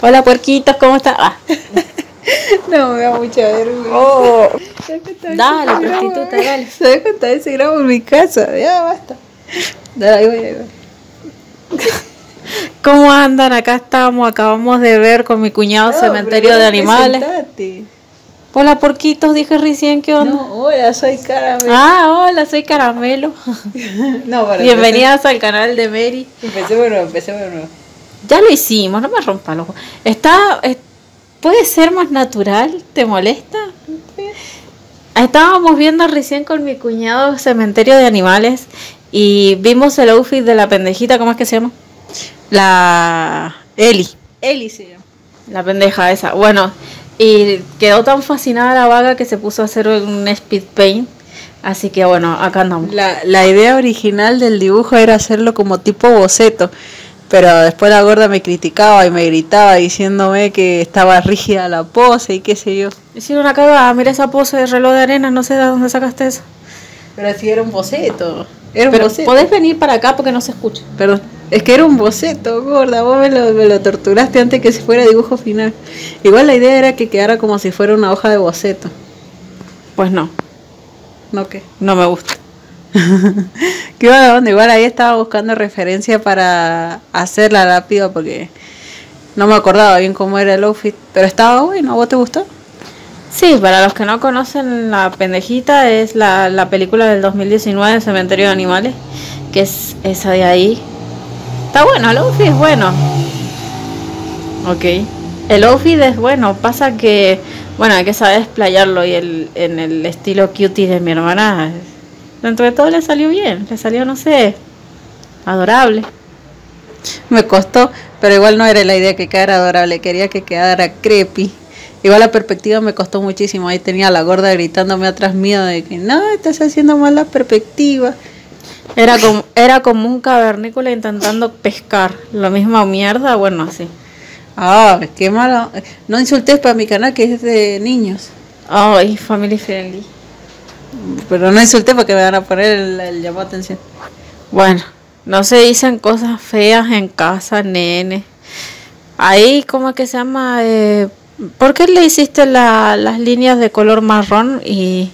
Hola puerquitos, ¿cómo están? Ah. No, me da mucha vergüenza. Oh. ¿Sabes cuántas veces Dale, prostituta, dale. ¿Sabes cuántas veces grabo en mi casa? Ya basta. Dale, ahí voy, ahí voy. ¿Cómo andan? Acá estamos, acabamos de ver con mi cuñado No, Cementerio de Animales. presentate. Hola puerquitos, dije recién, ¿qué onda? No, hola, soy Caramel. Ah, hola, soy Caramelo. no, Bienvenidas al canal de Mary. Empecemos de nuevo, empecemos de nuevo. Ya lo hicimos, no me rompa los. Está, ¿Puede ser más natural? ¿Te molesta? Estábamos viendo recién con mi cuñado Cementerio de Animales y vimos el outfit de la pendejita, ¿cómo es que se llama? La Eli. Eli se llama. La pendeja esa. Bueno, y quedó tan fascinada la vaga que se puso a hacer un speed paint. Así que bueno, acá andamos. La, la idea original del dibujo era hacerlo como tipo boceto, pero después la gorda me criticaba y me gritaba diciéndome que estaba rígida la pose y qué sé yo. Hicieron una cagada, mira esa pose de reloj de arena, no sé de dónde sacaste eso. Pero si era un boceto. Era un Pero boceto. podés venir para acá porque no se escucha. Perdón. Es que era un boceto, gorda. Vos me lo, me lo torturaste antes que si fuera dibujo final. Igual la idea era que quedara como si fuera una hoja de boceto. Pues no, ¿No qué? no me gusta. ¿Qué dónde? Igual ahí estaba buscando referencia para hacerla rápido porque no me acordaba bien cómo era el outfit. Pero estaba bueno. ¿A vos te gustó? Sí, para los que no conocen La Pendejita es la, la película del 2019 Cementerio de Animales, que es esa de ahí. Está bueno, el outfit es bueno. Ok. El outfit es bueno, pasa que, bueno, hay que saber explayarlo y el, en el estilo cutie de mi hermana, dentro de todo le salió bien, le salió, no sé, adorable. Me costó, pero igual no era la idea que quedara adorable, quería que quedara creepy. Igual la perspectiva me costó muchísimo, ahí tenía a la gorda gritándome atrás mío de que no, estás haciendo mal la perspectiva. Era como, era como un cavernícola intentando pescar, la misma mierda, bueno, así. Ah, qué malo. No insultes para mi canal que es de niños. Ay, family friendly. Pero no insulté porque me van a poner el, el llamado de atención. Bueno, no se dicen cosas feas en casa, nene. Ahí, ¿cómo es que se llama? Eh, ¿Por qué le hiciste la- las líneas de color marrón y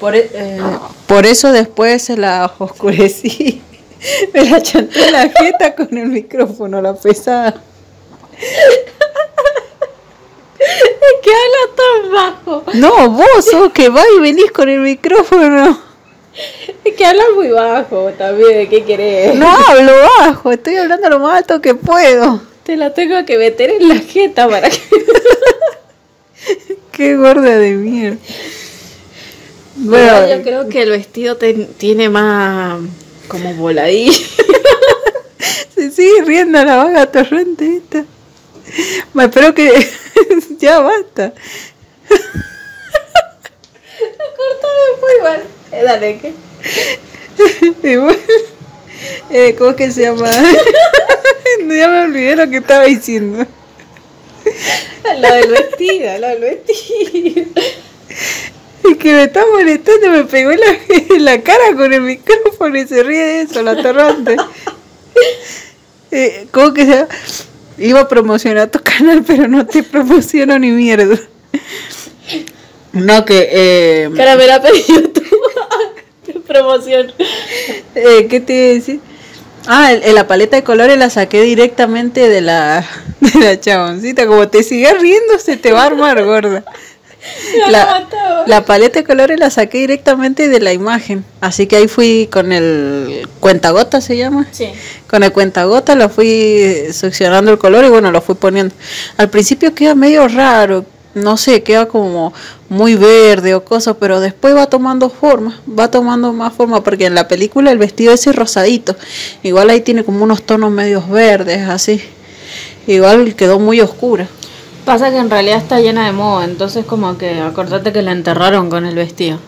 Por, e- eh, por eso después se la oscurecí. Me la chanté la jeta con el micrófono, la pesada. qué hablas tan bajo? No, vos sos que vas y venís con el micrófono. Es que hablas muy bajo también, ¿qué querés? No hablo bajo, estoy hablando lo más alto que puedo. Te la tengo que meter en la jeta para que... Qué gorda de mierda. Bueno, yo creo que el vestido te- tiene más como voladillo. se sigue riendo la vaga torrente esta. Me espero que ya basta. Corta después igual. Eh, dale, ¿qué? Igual, eh, ¿Cómo es que se llama? ya me olvidé lo que estaba diciendo. Lo del vestido, lo del vestido. Es que me está molestando, me pegó en la, en la cara con el micrófono y se ríe de eso, la torrante. Eh, ¿Cómo que se llama? Iba a promocionar tu canal, pero no te promociono ni mierda. No, que... Eh, Cara, me la pedido. Tu promoción. eh, ¿Qué te iba a decir? Ah, el- el- la paleta de colores la saqué directamente de la, de la chaboncita. Como te sigas riendo, se te va a armar, gorda. La, la la paleta de colores la saqué directamente de la imagen. Así que ahí fui con el cuentagota, se llama. Sí. Con el cuentagota lo fui succionando el color y bueno, lo fui poniendo. Al principio queda medio raro, no sé, queda como muy verde o cosa, pero después va tomando forma, va tomando más forma, porque en la película el vestido es rosadito, igual ahí tiene como unos tonos medios verdes, así. Igual quedó muy oscura. Pasa que en realidad está llena de moho, entonces como que acordate que la enterraron con el vestido.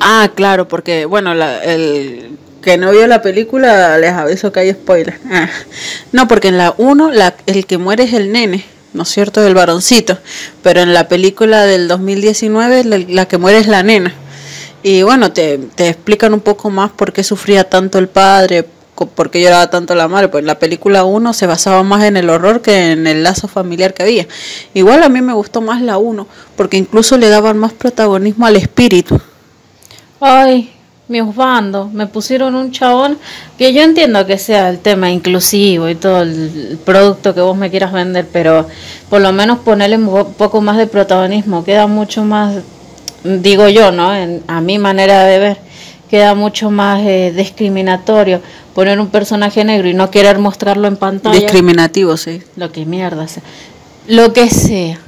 Ah, claro, porque bueno, la- el que no vio la película les aviso que hay spoiler. Ah. No, porque en la 1 la, el que muere es el nene, ¿no es cierto? El varoncito. Pero en la película del 2019 la, la que muere es la nena. Y bueno, te, te explican un poco más por qué sufría tanto el padre, por qué lloraba tanto la madre. Pues la película 1 se basaba más en el horror que en el lazo familiar que había. Igual a mí me gustó más la 1, porque incluso le daban más protagonismo al espíritu. Ay, mi Osvaldo, me pusieron un chabón que yo entiendo que sea el tema inclusivo y todo el, producto que vos me quieras vender, pero por lo menos ponerle un po- poco más de protagonismo, queda mucho más, digo yo, ¿no? En- a mi manera de ver, queda mucho más eh, discriminatorio poner un personaje negro y no querer mostrarlo en pantalla. Discriminativo, sí. Lo que mierda sea. Lo que sea.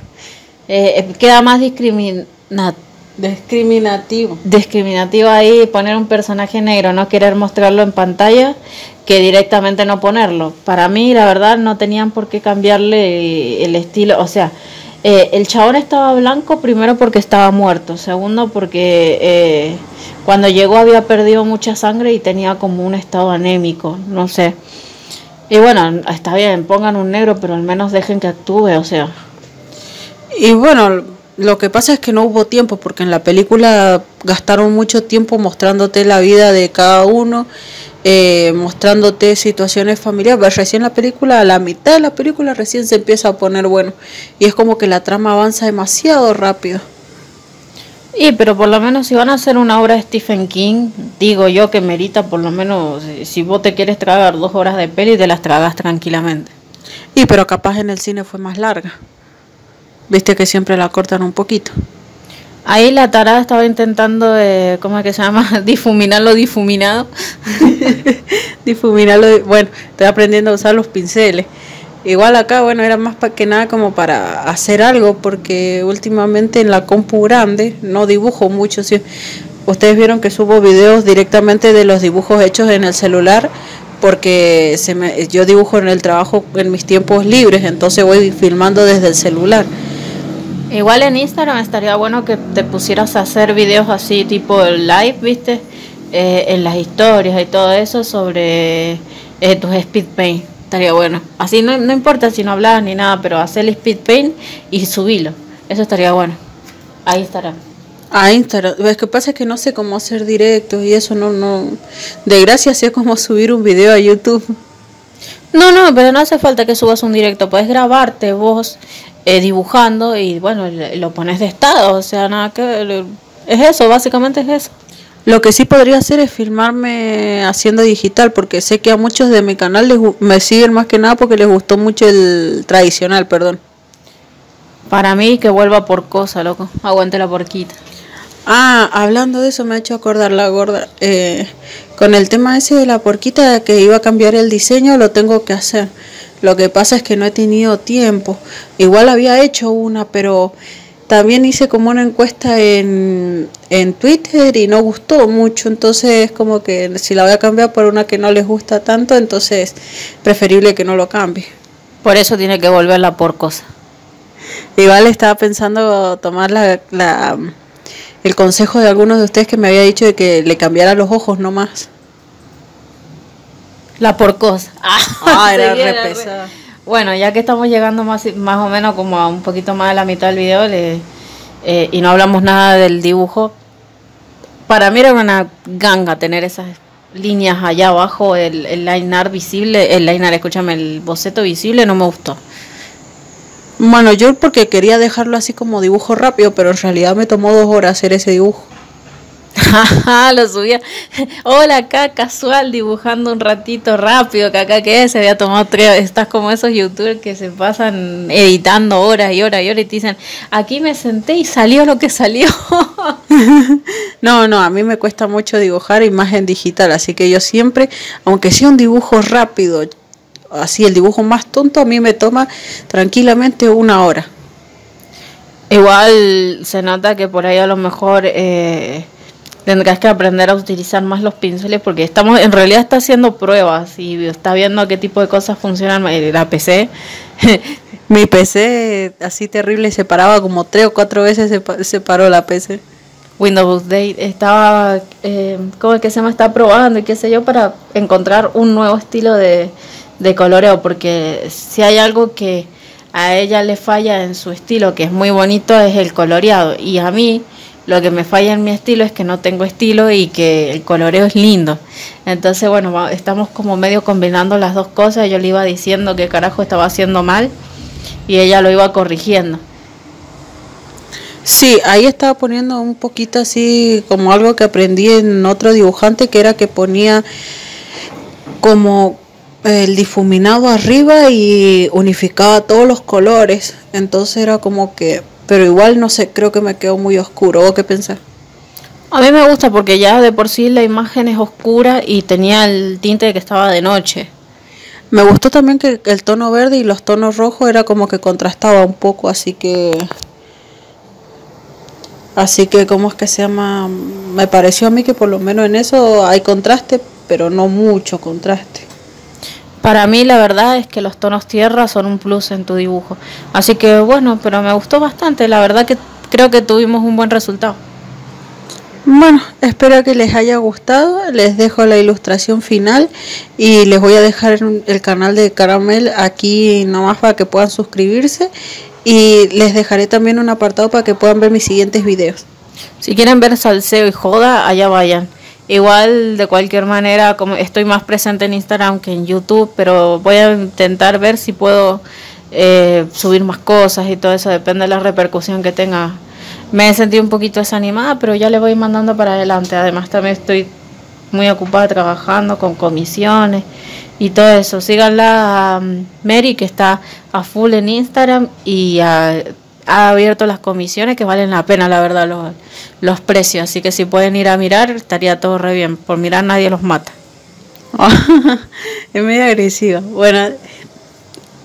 Eh, eh, queda más discriminatorio Discriminativo. discriminativo ahí poner un personaje negro, no querer mostrarlo en pantalla, que directamente no ponerlo. Para mí, la verdad, no tenían por qué cambiarle el estilo. O sea, eh, el chabón estaba blanco primero porque estaba muerto, segundo porque eh, cuando llegó había perdido mucha sangre y tenía como un estado anémico, no sé. Y bueno, está bien, pongan un negro, pero al menos dejen que actúe, o sea. Y bueno, lo que pasa es que no hubo tiempo, porque en la película gastaron mucho tiempo mostrándote la vida de cada uno, eh, mostrándote situaciones familiares. Pero recién la película, a la mitad de la película, recién se empieza a poner bueno. Y es como que la trama avanza demasiado rápido. Y pero por lo menos si van a hacer una obra de Stephen King, digo yo que merita por lo menos, si vos te quieres tragar dos horas de peli, te las tragas tranquilamente. Y pero capaz en el cine fue más larga. Viste que siempre la cortan un poquito. Ahí la tarada estaba intentando, eh, ¿cómo es que se llama? Difuminar lo difuminado. Difuminarlo, bueno, estoy aprendiendo a usar los pinceles. Igual acá, bueno, era más que nada como para hacer algo, porque últimamente en la compu grande no dibujo mucho. ¿sí? Ustedes vieron que subo videos directamente de los dibujos hechos en el celular, porque se me, yo dibujo en el trabajo en mis tiempos libres, entonces voy filmando desde el celular. Igual en Instagram estaría bueno que te pusieras a hacer videos así tipo live, ¿viste? Eh, en las historias y todo eso sobre eh, tus speed. Estaría bueno. Así no, no importa si no hablas ni nada, pero hacer el speed paint y subilo. Eso estaría bueno. Ahí estará. A Instagram, es que pasa que no sé cómo hacer directos y eso no, no, de gracia sé cómo subir un video a YouTube. No, no, pero no hace falta que subas un directo. Puedes grabarte vos eh, dibujando y bueno, lo pones de estado. O sea, nada que. Es eso, básicamente es eso. Lo que sí podría hacer es filmarme haciendo digital, porque sé que a muchos de mi canal les me siguen más que nada porque les gustó mucho el tradicional, perdón. Para mí, que vuelva por cosa, loco. Aguante la porquita. Ah, hablando de eso me ha hecho acordar la gorda. Eh, con el tema ese de la porquita que iba a cambiar el diseño, lo tengo que hacer. Lo que pasa es que no he tenido tiempo. Igual había hecho una, pero también hice como una encuesta en, en Twitter y no gustó mucho. Entonces, como que si la voy a cambiar por una que no les gusta tanto, entonces preferible que no lo cambie. Por eso tiene que volverla por cosa. Igual estaba pensando tomar la, la- el consejo de algunos de ustedes que me había dicho de que le cambiara los ojos nomás. La por cosa. Ah, era re- pesada. Bueno, ya que estamos llegando más, más o menos como a un poquito más de la mitad del video le- eh, y no hablamos nada del dibujo, para mí era una ganga tener esas líneas allá abajo, el, el line art visible, el line art, escúchame, el boceto visible no me gustó. Bueno, yo porque quería dejarlo así como dibujo rápido, pero en realidad me tomó dos horas hacer ese dibujo. Lo subía. Hola, acá casual dibujando un ratito rápido, que acá que se había tomado tres. Estás como esos youtubers que se pasan editando horas y horas y horas y te dicen, aquí me senté y salió lo que salió. No, no, a mí me cuesta mucho dibujar imagen digital, así que yo siempre, aunque sea un dibujo rápido, así el dibujo más tonto, a mí me toma tranquilamente una hora. Igual se nota que por ahí a lo mejor eh, tendrás que aprender a utilizar más los pinceles porque estamos, en realidad está haciendo pruebas y está viendo qué tipo de cosas funcionan. eh, La PC Mi PC así terrible se paraba como tres o cuatro veces se, se paró la PC. Windows Update estaba, eh, ¿cómo es que se llama? Está probando y qué sé yo para encontrar un nuevo estilo de, de coloreo, porque si hay algo que a ella le falla en su estilo, que es muy bonito, es el coloreado. Y a mí Lo que me falla en mi estilo es que no tengo estilo y que el coloreo es lindo. Entonces, bueno, estamos como medio combinando las dos cosas. Yo le iba diciendo que carajo estaba haciendo mal y ella lo iba corrigiendo. Sí, ahí estaba poniendo un poquito así como algo que aprendí en otro dibujante que era que ponía como el difuminado arriba y unificaba todos los colores. Entonces era como que, pero igual no sé, creo que me quedó muy oscuro. ¿O qué pensás? A mí me gusta porque ya de por sí la imagen es oscura y tenía el tinte de que estaba de noche. Me gustó también que el tono verde y los tonos rojos era como que contrastaba un poco, así que Así que, ¿cómo es que se llama? Me pareció a mí que por lo menos en eso hay contraste, pero no mucho contraste. Para mí la verdad es que los tonos tierra son un plus en tu dibujo. Así que bueno, pero me gustó bastante. La verdad que creo que tuvimos un buen resultado. Bueno, espero que les haya gustado. Les dejo la ilustración final y les voy a dejar el canal de Caramel aquí nomás para que puedan suscribirse y les dejaré también un apartado para que puedan ver mis siguientes videos. Si quieren ver salseo y joda, allá vayan. Igual, de cualquier manera, como estoy más presente en Instagram que en YouTube, pero voy a intentar ver si puedo eh, subir más cosas y todo eso, depende de la repercusión que tenga. Me he sentido un poquito desanimada, pero ya le voy mandando para adelante. Además, también estoy muy ocupada trabajando con comisiones y todo eso. Síganla a um, Mary que está a full en Instagram y ha, abierto las comisiones que valen la pena, la verdad, los, los precios. Así que si pueden ir a mirar, estaría todo re bien. Por mirar nadie los mata. es medio agresiva. Bueno,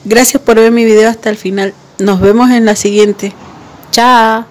gracias por ver mi video hasta el final. Nos vemos en la siguiente. Chao.